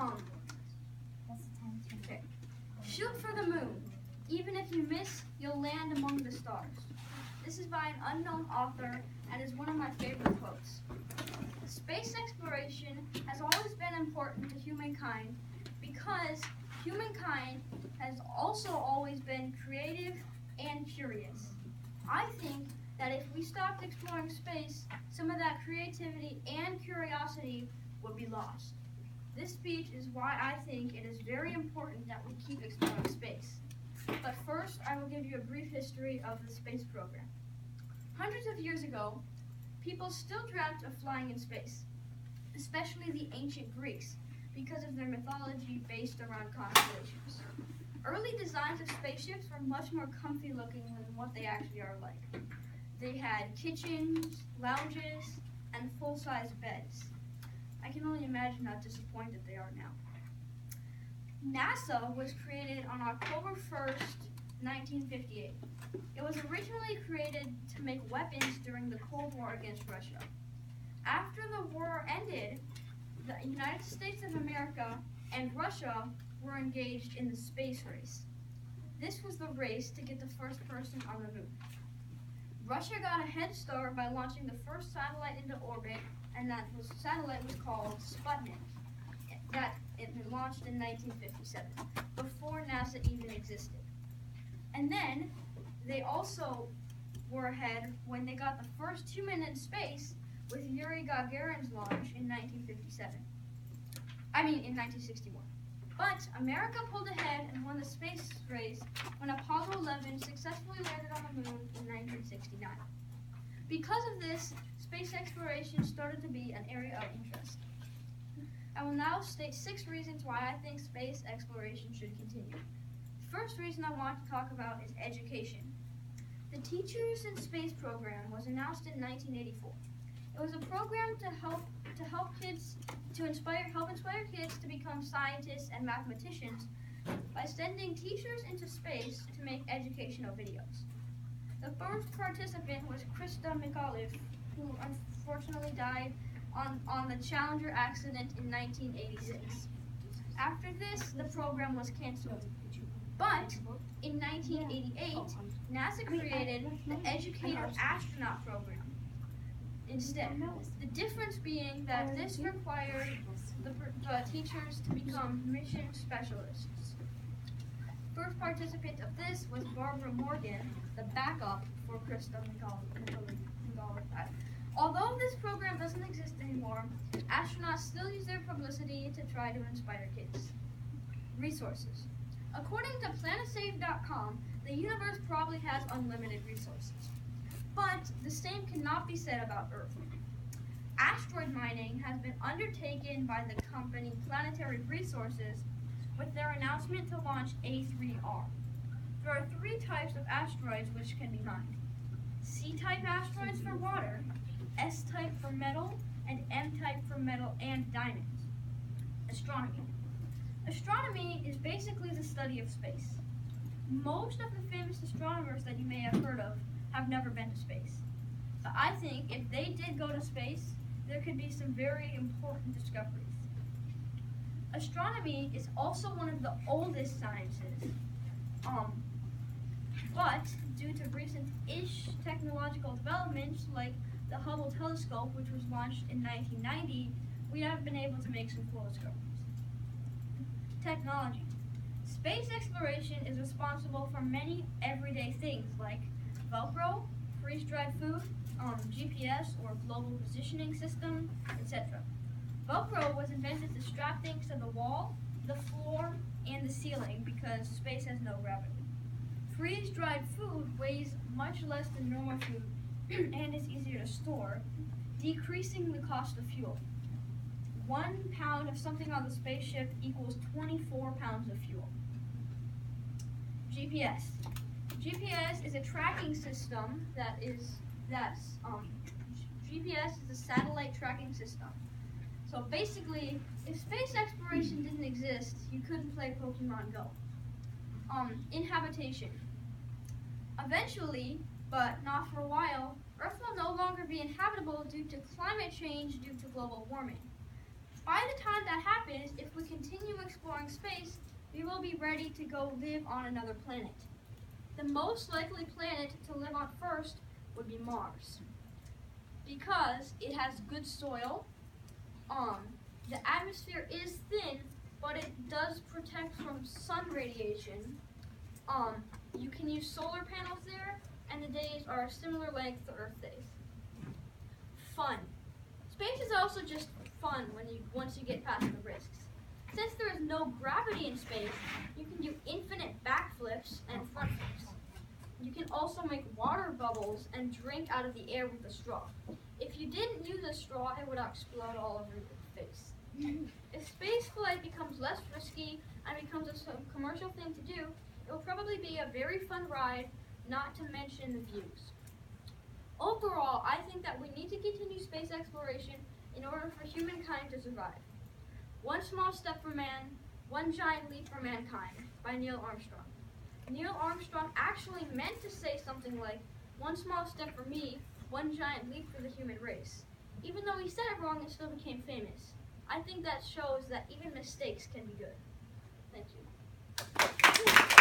Okay. Shoot for the moon. Even if you miss, you'll land among the stars. This is by an unknown author and is one of my favorite quotes. Space exploration has always been important to humankind because humankind has also always been creative and curious. I think that if we stopped exploring space, some of that creativity and curiosity would be lost. This speech is why I think it is very important that we keep exploring space. But first, I will give you a brief history of the space program. Hundreds of years ago, people still dreamt of flying in space, especially the ancient Greeks, because of their mythology based around constellations. Early designs of spaceships were much more comfy looking than what they actually are like. They had kitchens, lounges, and full size beds. I can only imagine how disappointed they are now. NASA was created on October 1st, 1958. It was originally created to make weapons during the Cold War against Russia. After the war ended, the United States of America and Russia were engaged in the space race. This was the race to get the first person on the moon. Russia got a head start by launching the first satellite into orbit, and that the satellite was called Sputnik. That it launched in 1957, before NASA even existed. And then they also were ahead when they got the first human in space with Yuri Gagarin's launch in 1957. I mean, in 1961. But America pulled ahead and won the space race when Apollo 11 successfully landed on the moon in 1969. Because of this, space exploration started to be an area of interest. I will now state six reasons why I think space exploration should continue. The first reason I want to talk about is education. The Teachers in Space program was announced in 1984. It was a program to help to help kids to inspire help inspire kids to become scientists and mathematicians by sending teachers into space to make educational videos. The first participant was Christa McAuliffe, who unfortunately died on, on the Challenger accident in 1986. After this, the program was canceled. But in 1988, NASA created the Educator Astronaut Program instead. The difference being that this required the, the teachers to become mission specialists. First participant of this was Barbara Morgan, the backup for Christa McAuliffe. Although this program doesn't exist anymore, astronauts still use their publicity to try to inspire kids. Resources. According to planetsave.com, the universe probably has unlimited resources. But the same cannot be said about Earth. Asteroid mining has been undertaken by the company Planetary Resources with their announcement to launch A3R. There are three types of asteroids which can be mined. C-type asteroids for water, S-type for metal, and M-type for metal and diamonds. Astronomy. Astronomy is basically the study of space. Most of the famous astronomers that you may have heard of have never been to space. But I think if they did go to space, there could be some very important discoveries. Astronomy is also one of the oldest sciences. Um, but due to recent-ish technological developments like the Hubble telescope, which was launched in 1990, we have been able to make some cool discoveries. Technology. Space exploration is responsible for many everyday things like Velcro, freeze-dried food, um, GPS or global positioning system, etc. Velcro was invented to strap things to the wall, the floor, and the ceiling because space has no gravity. Freeze-dried food weighs much less than normal food and is easier to store, decreasing the cost of fuel. One pound of something on the spaceship equals 24 pounds of fuel. GPS. GPS is a tracking system that is that's um, GPS is a satellite tracking system. So basically, if space exploration didn't exist, you couldn't play Pokemon Go. Um, inhabitation. Eventually, but not for a while, Earth will no longer be inhabitable due to climate change due to global warming. By the time that happens, if we continue exploring space, we will be ready to go live on another planet. The most likely planet to live on first would be Mars. Because it has good soil, um, the atmosphere is thin, but it does protect from sun radiation. Um, you can use solar panels there, and the days are a similar length to Earth days. Fun. Space is also just fun when you once you get past the risks. Since there is no gravity in space, you can do infinite backflips and front flips. You can also make water bubbles and drink out of the air with a straw. If you didn't use a straw, it would explode all over your face. If space flight becomes less risky and becomes a commercial thing to do, it will probably be a very fun ride, not to mention the views. Overall, I think that we need to continue space exploration in order for humankind to survive. One Small Step for Man, One Giant Leap for Mankind by Neil Armstrong. Neil Armstrong actually meant to say something like, One small step for me, one giant leap for the human race. Even though he said it wrong, it still became famous. I think that shows that even mistakes can be good. Thank you.